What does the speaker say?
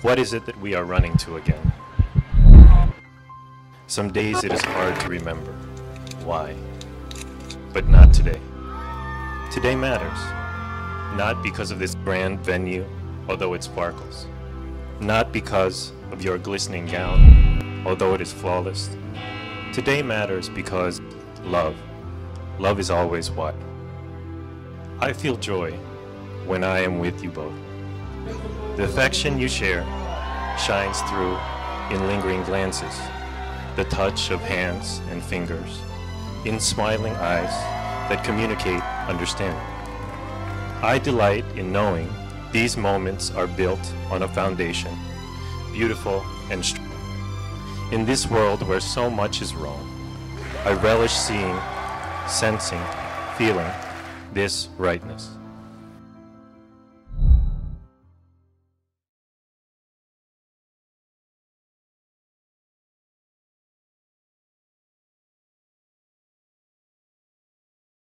What is it that we are running to again? Some days it is hard to remember. Why? But not today. Today matters. Not because of this grand venue, although it sparkles. Not because of your glistening gown, although it is flawless. Today matters because love. Love is always what? I feel joy when I am with you both. The affection you share shines through in lingering glances, the touch of hands and fingers, in smiling eyes that communicate understanding. I delight in knowing these moments are built on a foundation, beautiful and strong. In this world where so much is wrong, I relish seeing, sensing, feeling this rightness.